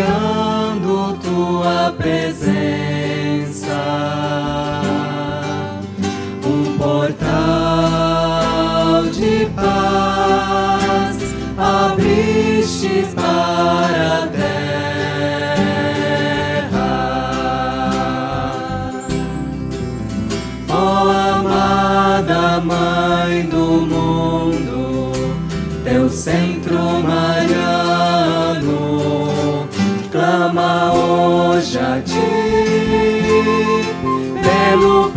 anunciando tua presença. Um portal de paz abriste para a terra. Ó amada Mãe do mundo, teu centro mariano,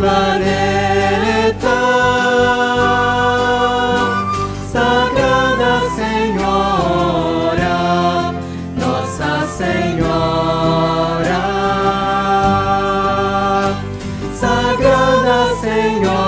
planeta. Sagrada Senhora, Nossa Senhora, Sagrada Senhora.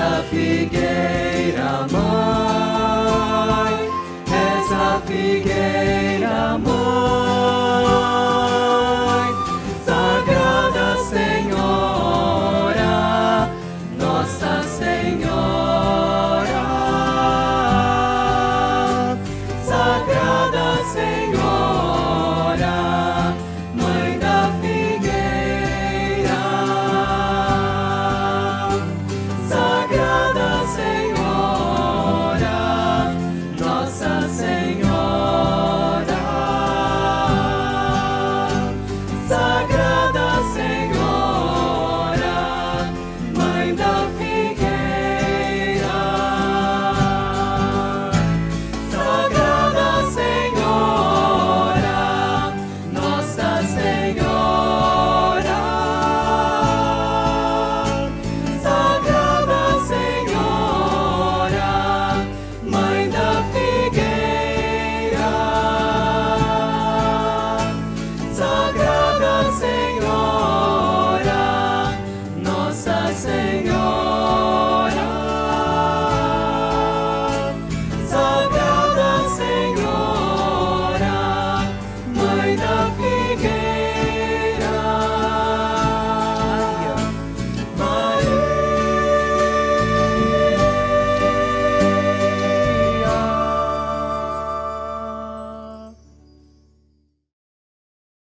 essa figueira.